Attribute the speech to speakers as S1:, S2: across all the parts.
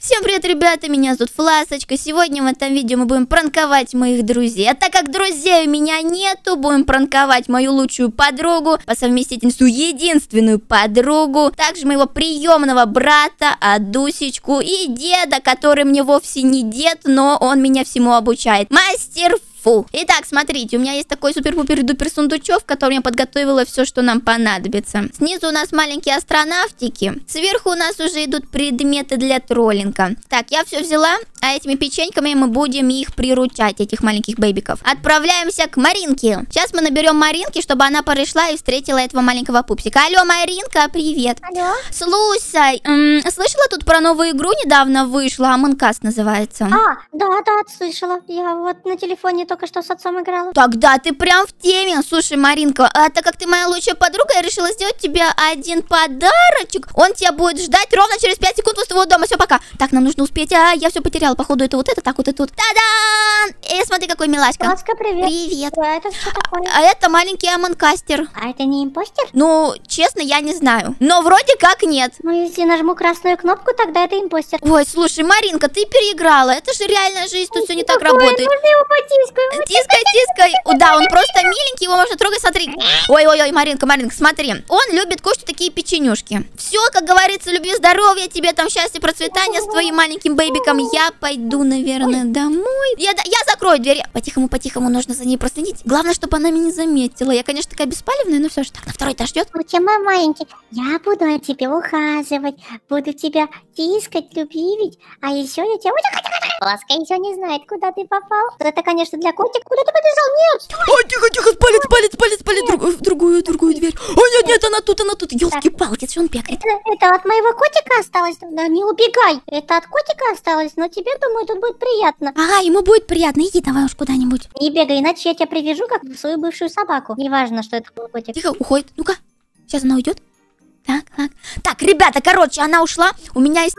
S1: Всем привет, ребята, меня зовут Фласочка. Сегодня в этом видео мы будем пранковать моих друзей. А так как друзей у меня нету, будем пранковать мою лучшую подругу, по совместительству единственную подругу, также моего приемного брата, Адусечку и деда, который мне вовсе не дед, но он меня всему обучает. Мастер Фу. Итак, смотрите, у меня есть такой супер-пупер-дупер сундучок, в котором я подготовила все, что нам понадобится. Снизу у нас маленькие астронавтики. Сверху у нас уже идут предметы для троллинга. Так, я все взяла, а этими печеньками мы будем их приручать, этих маленьких бэбиков. Отправляемся к Маринке. Сейчас мы наберем Маринки, чтобы она пришла и встретила этого маленького пупсика. Алло, Маринка, привет.
S2: Алло.
S1: Слушай, м, слышала тут про новую игру недавно вышла, Among Us называется.
S2: А, да, да, слышала. Я вот на телефоне только что с отцом играла.
S1: Тогда ты прям в теме. Слушай, Маринка, а так как ты моя лучшая подруга, я решила сделать тебе один подарочек. Он тебя будет ждать ровно через 5 секунд возле твоего дома. Все, пока. Так, нам нужно успеть. А, я все потеряла. Походу, это вот это, так вот это вот. Та-дам! И смотри, какой милашка.
S2: Ласка, привет.
S1: Привет.
S2: Да, это что такое?
S1: А это маленький амонгасер.
S2: А это не impostor?
S1: Ну, честно, я не знаю. Но вроде как нет.
S2: Ну, если нажму красную кнопку, тогда это impostor.
S1: Ой, слушай, Маринка, ты переиграла. Это же реальная жизнь, тут все не так работает.
S2: Можно его потискать?
S1: Тискай, тискай. Да, он просто миленький, его можно трогать, смотри. Ой-ой-ой, Маринка, Маринка, смотри. Он любит кушать такие печенюшки. Все, как говорится, люби здоровья, тебе там счастья, процветания с твоим маленьким бэйбиком. Я пойду, наверное, домой. Я, я закрою дверь. Потихому, потихому нужно за ней проследить. Главное, чтобы она меня не заметила. Я, конечно, такая беспалевная, но все же так. На второй этаж ждет.
S2: Мой маленький, я буду о тебе ухаживать, буду тебя тискать, любить, а еще я тебя... Ласка еще не знает, куда ты попал. Это, конечно, для котика. Куда ты побежал? Нет!
S1: Ой, тихо, тихо, палец, палец, палец, палец, друг- в другую, другую дверь. Ой, нет, нет, она тут, она тут. Елки-палки, он бегает?
S2: Это, это от моего котика осталось. Да не убегай. Это от котика осталось, но тебе, думаю, тут будет приятно.
S1: Ага, ему будет приятно. Иди давай уж куда-нибудь.
S2: Не бегай, иначе я тебя привяжу, как свою бывшую собаку. Неважно, что это был котик.
S1: Тихо, уходит. Ну-ка, сейчас она уйдет. Так, так. Так, ребята, короче, она ушла. У меня есть...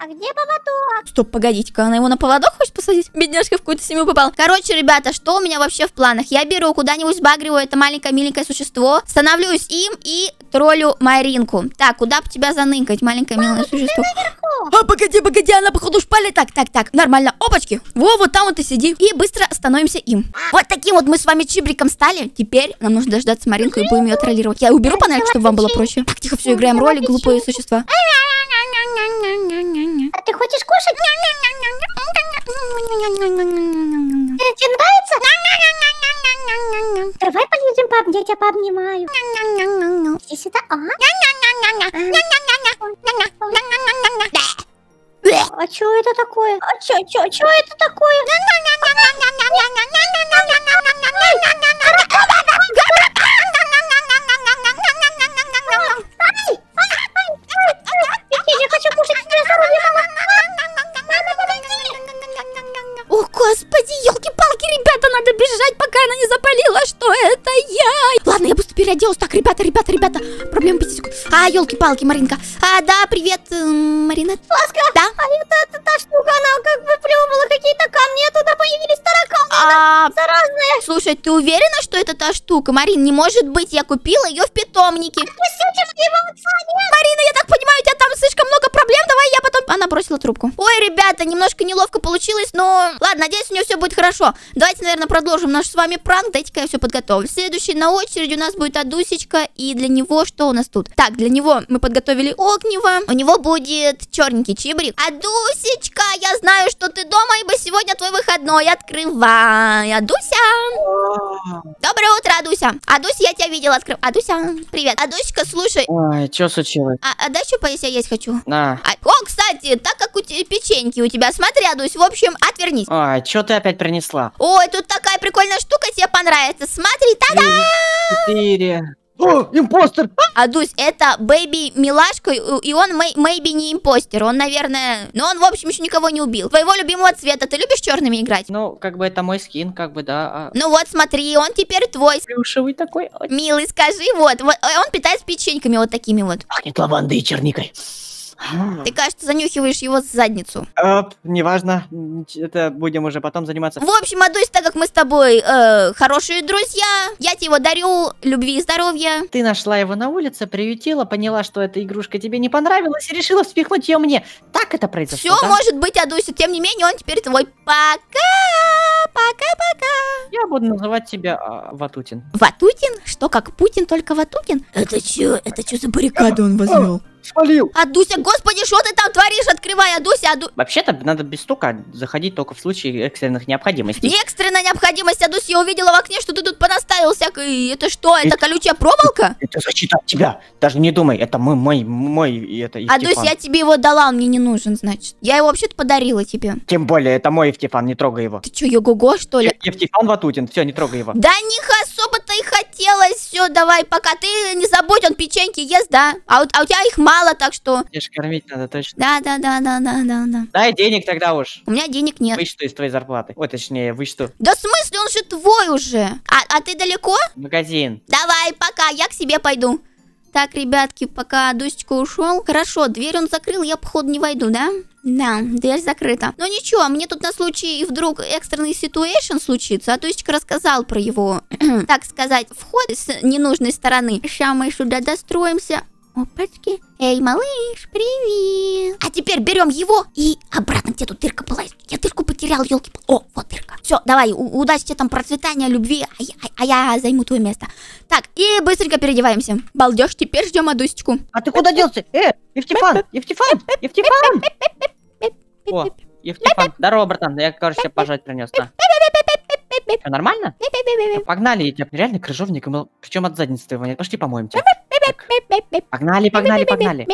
S2: А где поводок?
S1: Стоп, погодите-ка, она его на поводок хочет посадить? Бедняжка в какую-то семью попал. Короче, ребята, что у меня вообще в планах? Я беру куда-нибудь сбагриваю это маленькое миленькое существо, становлюсь им и троллю Маринку. Так, куда бы тебя заныкать, маленькое милое существо? А, погоди, погоди, она походу шпалит. Так, так, так, нормально. Опачки. Во, вот там вот и сиди. И быстро становимся им. Вот таким вот мы с вами чибриком стали. Теперь нам нужно дождаться Маринку и будем ее троллировать. Я уберу панельку, чтобы вам было проще. Так, тихо, все, играем роли, глупые существа.
S2: А ты хочешь кушать? Тебе нравится? Давай полезем по я тебя пообнимаю. Иди сюда. Ага. А что это такое? А что, что, что это такое?
S1: Ребята, ребята, ребята, проблема 5 секунд. А, елки-палки, Маринка. А, да, привет, эм, Марина.
S2: Ласка,
S1: Да?
S2: а это, это та штука, она как бы плевала какие-то камни, а туда появились тараканы.
S1: А,
S2: Заразные.
S1: слушай, ты уверена, что это та штука? Марин, не может быть, я купила ее в питомнике. Марина, я так понимаю, у тебя там слишком много проблем, давай я потом... Она бросила трубку. Ой, ребята, немножко неловко получилось, но... Ладно, надеюсь, у нее все будет хорошо. Давайте, наверное, продолжим наш с вами пранк. Дайте-ка я все подготовлю. Следующий на очереди у нас будет Адусечка, и для него что у нас тут? Так, для него мы подготовили огнево. У него будет черненький чибрик. Адусечка, я знаю, что ты дома, ибо сегодня твой выходной. Открывай. Адуся. Доброе утро, Адуся. Адуся, я тебя видела. Открыв. Адуся, привет. Адусечка, слушай,
S3: Ой, что случилось?
S1: а, а дай поесть, я есть хочу.
S3: На.
S1: А, о, кстати, так как у тебя печеньки у тебя, смотри, Адусь, в общем, отвернись.
S3: Ой, что ты опять принесла?
S1: Ой, тут такая прикольная штука, тебе понравится. Смотри, та-да!
S3: Четыре. О, импостер!
S1: Адусь, это Бэйби Милашка, и он мэй- мэйби не импостер. Он, наверное... Ну, он, в общем, еще никого не убил. Твоего любимого цвета. Ты любишь черными играть?
S3: Ну, как бы это мой скин, как бы, да. а,
S1: Ну вот, смотри, он теперь твой.
S3: Плюшевый такой. Ой,
S1: Милый, скажи, вот, вот, э, он питается печеньками вот такими вот.
S3: Пахнет лавандой и черникой.
S1: Ты, кажется, занюхиваешь его задницу.
S3: Оп, неважно, это будем уже потом заниматься.
S1: В общем, Адусь, так как мы с тобой э, хорошие друзья, я тебе его дарю любви и здоровья.
S3: Ты нашла его на улице, приютила, поняла, что эта игрушка тебе не понравилась и решила впихнуть ее мне. Так это произошло,
S1: Все
S3: да?
S1: может быть, Адуся. Тем не менее, он теперь твой. Пока! Пока-пока!
S3: Я буду называть тебя а, Ватутин.
S1: Ватутин? Что, как Путин, только Ватутин? Это чё? Это чё за баррикады он возвел?
S3: Спалил!
S1: Адуся, господи, что ты там творишь? Открывай, Адуся, Аду...
S3: Вообще-то надо без стука заходить только в случае экстренных необходимостей.
S1: Экстренная необходимость, Адусь, я увидела в окне, что ты тут понаставил всякой... Это что, это колючая проволока?
S3: Это защита от тебя. Даже не думай, это мой, мой, мой, это
S1: Адусь,
S3: Евтифан.
S1: я тебе его дала, он мне не нужен, значит. Я его вообще-то подарила тебе.
S3: Тем более, это мой Евтифан, не трогай его.
S1: Ты чё, Його-го, что ли?
S3: Евтифан Ватутин, все, не трогай его.
S1: Да них особо-то и хотелось. Все, давай, пока ты не забудь, он печеньки ест, да? А, у- а у тебя их мало, так что...
S3: Тебе ж кормить надо точно.
S1: Да, да, да, да, да, да, да.
S3: Дай денег тогда уж.
S1: У меня денег нет.
S3: Вычту из твоей зарплаты. Ой, точнее, вычту.
S1: Да в смысле, он же твой уже. А, а ты далеко?
S3: Магазин.
S1: Давай, пока, я к себе пойду. Так, ребятки, пока Дусечка ушел. Хорошо, дверь он закрыл, я, походу, не войду, да? Да, дверь закрыта. Но ничего, мне тут на случай вдруг экстренный ситуэйшн случится, а Дусечка рассказал про его, так сказать, вход с ненужной стороны. Сейчас мы сюда достроимся. Опачки. Эй, малыш, привет. А теперь берем его и обратно, где тут дырка была? Я дырку потерял, елки. О, вот дырка. Все, давай, удачи тебе там, процветания, любви, а я, а я займу твое место. Так, и быстренько переодеваемся. Балдеж, теперь ждем Адусечку.
S3: А ты куда делся? Э, Евтифан, Евтифан, Евтифан. О, Евтифан. Здорово, братан. Я, короче, тебе пожать принес. На. Всё нормально? Погнали, я тебя реально крыжовник, причем от задницы твоего нет. Пошли помоем тебя. Так. Погнали, погнали, погнали.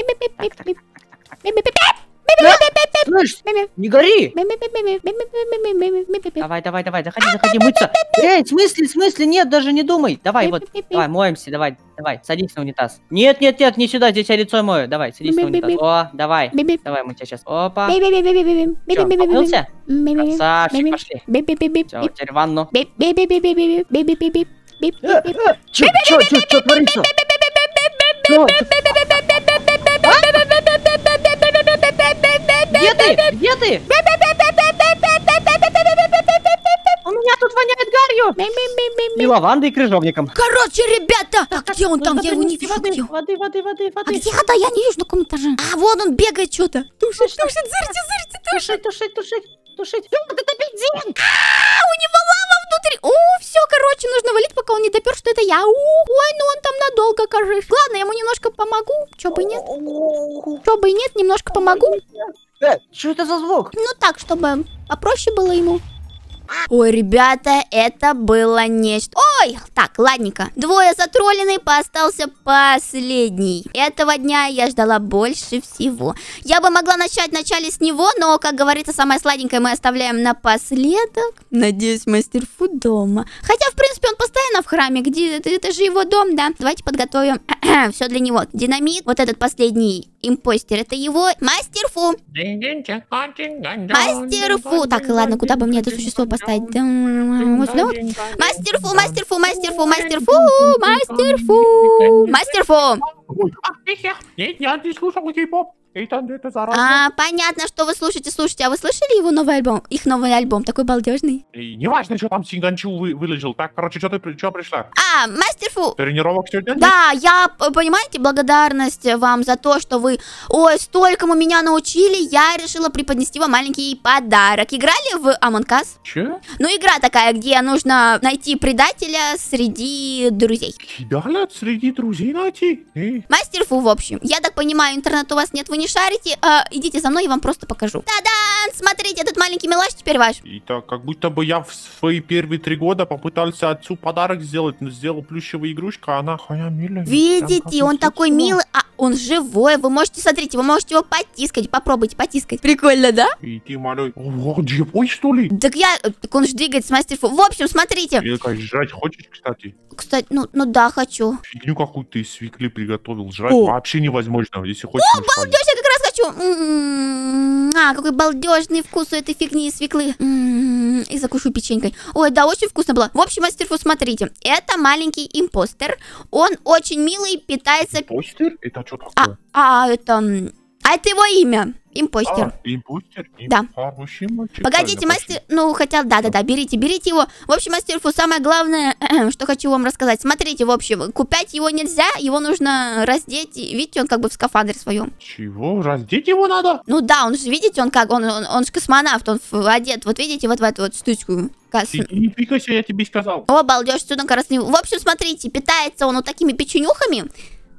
S3: Так, так, так. Слышь, не гори! Давай, давай, давай, заходи, заходи, мыться. Эй, в смысле, в смысле, нет, даже не думай. Давай, вот, давай, моемся, давай, давай, садись на унитаз. Нет, нет, нет, не сюда, здесь я лицо мою. Давай, садись на унитаз. О, давай, давай, мы тебя сейчас. Опа. Чё, помылся? Красавчик, пошли. Все, теперь в ванну. Чё, чё, чё, чё творится? Чё? Где ты? Где ты? У меня тут воняет гарью. И лавандой, и крыжовником.
S1: Короче, ребята! Так, где он там? Я его не вижу.
S3: Воды, воды, воды, воды,
S1: А где вода? Я не вижу на каком этаже. А, вон он бегает что-то. Тушит, тушит, зырьте, зырьте,
S3: Тушить, тушить, тушить, тушить. Вот это бензин!
S1: А, у него лава внутри. О, все, короче, нужно валить, пока он не допер, что это я. У, ой, ну он там надолго, кажется. Ладно, я ему немножко помогу. Чё бы нет? Чё бы и нет, немножко помогу.
S3: Э, что это за звук?
S1: Ну так, чтобы попроще было ему. Ой, ребята, это было нечто. Ой, так, ладненько. Двое затролленный, остался последний. Этого дня я ждала больше всего. Я бы могла начать вначале с него, но, как говорится, самое сладенькое мы оставляем напоследок. Надеюсь, мастер Фу дома. Хотя, в принципе, он постоянно в храме. Где это, это же его дом, да? Давайте подготовим все для него. Динамит, вот этот последний импостер, это его. Мастер Фу. Мастер Фу. Так, ладно, куда бы мне это существо поставить? Вот сюда вот. Мастер Фу, мастер Фу, мастер Фу,
S4: Нет, я не слушал кей-поп.
S1: А, понятно, что вы слушаете. Слушайте, а вы слышали его новый альбом? Их новый альбом, такой балдежный.
S4: И неважно, что там Синганчу вы, выложил. Так, короче, что ты чё пришла?
S1: А, мастер Фу,
S4: Тренировок сегодня?
S1: Да, я, п- понимаете, благодарность вам за то, что вы, ой, столькому меня научили, я решила преподнести вам маленький подарок. Играли в Among Us?
S4: Че?
S1: Ну, игра такая, где нужно найти предателя среди друзей.
S4: Кидали среди друзей найти? Эй,
S1: Мастер Фу, в общем. Я так понимаю, интернет у вас нет, вы не шарите. А, идите за мной, я вам просто покажу. Та-дан! Смотрите, этот маленький милаш теперь ваш.
S4: Это как будто бы я в свои первые три года попытался отцу подарок сделать, но сделал плюшевую игрушку, а она хуя милая.
S1: Видите, он такой милый, а он живой. Вы можете, смотрите, вы можете его потискать. Попробуйте потискать. Прикольно, да?
S4: И ты малой. Ого, живой что ли?
S1: Так я, так он же двигается, мастер Фу. В общем, смотрите.
S4: Элька, жрать хочешь, кстати?
S1: Кстати, ну, ну да, хочу.
S4: Фигню какую-то из свекли приготовил. Жрать
S1: О.
S4: вообще невозможно, если хочешь. понять.
S1: Балдеж, я как раз хочу. А, какой балдежный вкус у этой фигни свеклы. И закушу печенькой. Ой, да, очень вкусно было. В общем, мастер Фу, смотрите. Это маленький импостер. Он очень милый, питается...
S4: Постер? Это что
S1: А,
S4: такое?
S1: а это... А это его имя. Импостер.
S4: А, импостер? Им-
S1: Да.
S4: Хороший мальчик.
S1: Погодите, мастер... Ну, хотя, да-да-да, берите, берите его. В общем, мастер Фу, самое главное, что хочу вам рассказать. Смотрите, в общем, купать его нельзя, его нужно раздеть. Видите, он как бы в скафандре своем.
S4: Чего? Раздеть его надо?
S1: Ну да, он же, видите, он как, он, он, он же космонавт, он одет, вот видите, вот в эту вот штучку.
S4: Ты не пикайся, я тебе сказал.
S1: О, балдеж, сюда как раз не... В общем, смотрите, питается он вот такими печенюхами.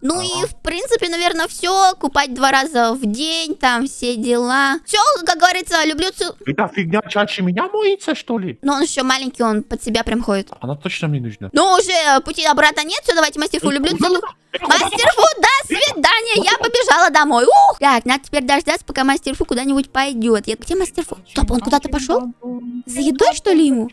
S1: Ну и,
S4: Ага.
S1: в принципе, наверное, все. Купать два раза в день, там, все дела. Все, как говорится, люблю цу...
S4: Эта фигня чаще меня моется, что ли?
S1: Но он еще маленький, он под себя прям ходит.
S4: Она точно мне нужна.
S1: Ну, уже пути обратно нет, все, давайте мастер Фу, люблю целую. Мастер Фу, до свидания, я побежала домой. Ух! Так, надо теперь дождаться, пока мастер Фу куда-нибудь пойдет. Я... Где мастер Фу? Стоп, он куда-то пошел? За едой, что ли, ему?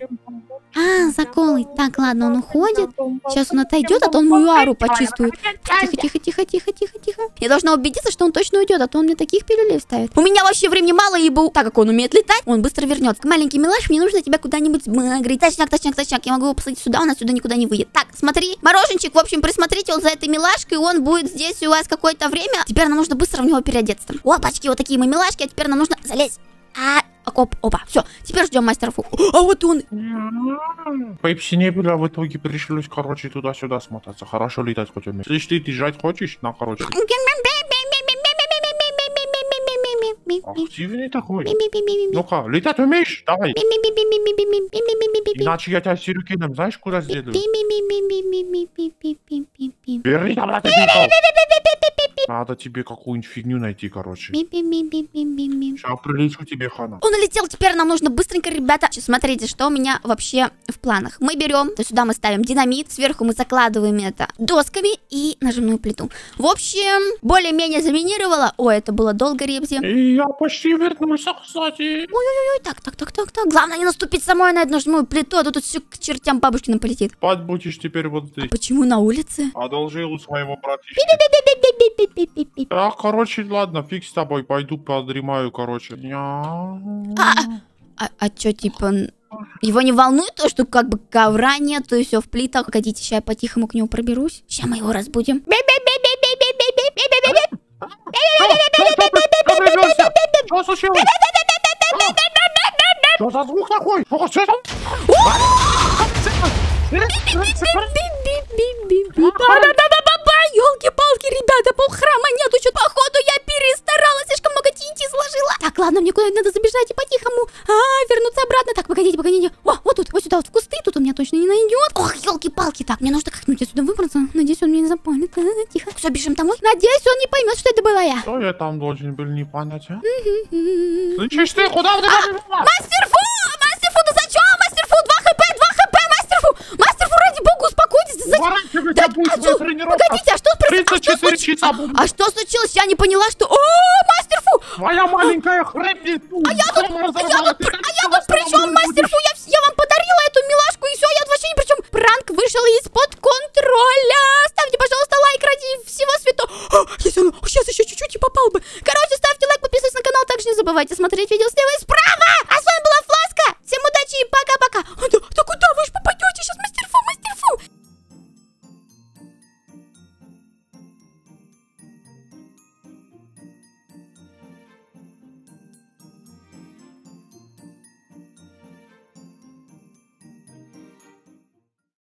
S1: А, за колой. Так, ладно, он уходит. Сейчас он отойдет, а то он мою ару почувствует. Тихо, тихо, тихо, тихо, тихо, тихо. Я должна убедиться, что он точно уйдет, а то он мне таких пилюлей вставит. У меня вообще времени мало, ибо так как он умеет летать, он быстро вернется. Маленький милаш, мне нужно тебя куда-нибудь говорить. Точняк, точняк, точняк. Я могу его посадить сюда, он отсюда никуда не выйдет. Так, смотри, мороженчик, в общем, присмотрите вот за этой милашкой, он будет здесь у вас какое-то время. Теперь нам нужно быстро в него переодеться. Опачки, вот такие мы милашки, а теперь нам нужно залезть. А, оп, опа, все, теперь ждем мастера Фу. А вот он.
S4: Пепси не было, в итоге пришлось, короче, туда-сюда смотаться. Хорошо летать хоть умеешь. Слышь, ты, ты жать хочешь? На, короче. Активный такой. Ну-ка, летать умеешь? Давай. Иначе я тебя сюрикеном, знаешь, куда сделаю? Верни обратно. Надо тебе какую-нибудь фигню найти, короче. Сейчас прилечу тебе, Хана.
S1: Он улетел, теперь нам нужно быстренько, ребята. Смотрите, что у меня вообще в планах. Мы берем, то сюда мы ставим динамит, сверху мы закладываем это досками и нажимную плиту. В общем, более-менее заминировала. Ой, это было долго, Ребзи.
S4: Я почти вернулся, кстати.
S1: Ой, так, так, так, так, так. Главное не наступить самой на эту нажимную плиту, а то тут все к чертям бабушкиным полетит.
S4: Спать будешь теперь вот здесь.
S1: Почему на улице?
S4: Одолжил у своего братишки. Так, короче, ладно, фиг с тобой, пойду подремаю, короче. Я-
S1: А, а чё, типа, его не волнует то, что как бы ковра нет, и все в плитах? Погодите, сейчас я по-тихому к нему проберусь. Сейчас мы его разбудим.
S4: Что случилось? Что за звук такой?
S1: Елки-палки, ребята, полхрама нету, что походу я перестаралась, слишком много TNT сложила. Так, ладно, мне куда-нибудь надо забежать и по-тихому а, вернуться обратно. Так, погодите, погодите. О, вот тут, вот сюда, вот в кусты, тут он меня точно не найдет. Ох, елки-палки, так, мне нужно как-нибудь отсюда выбраться. Надеюсь, он меня не запомнит. А, тихо. Все, бежим домой. Надеюсь, он не поймет, что это была я.
S4: Что я там должен был не понять, а? Слышишь ты, куда ты побежала?
S1: Мастер Фу! Мастер Фу, да зачем? Мастер Фу, 2 хп, 2 хп, Мастер Фу! Мастер Фу, ради бога, успокойтесь.
S4: Сворачивай,
S1: Да,
S4: будет
S1: а. Погодите, а что? А что
S4: 34
S1: случилось? А что случилось? Я не поняла, что... О, Мастер!
S4: Твоя маленькая хрипит. А я
S1: тут, а я вот, а я вот при чем, мастершу? Я, я вам подарила эту милашку и все, я тут вообще ни при чем. Пранк вышел из-под контроля. Ставьте, пожалуйста, лайк ради всего святого. А, если он сейчас а, еще чуть-чуть и попал бы. Короче, ставьте лайк, подписывайтесь на канал. Также не забывайте смотреть видео с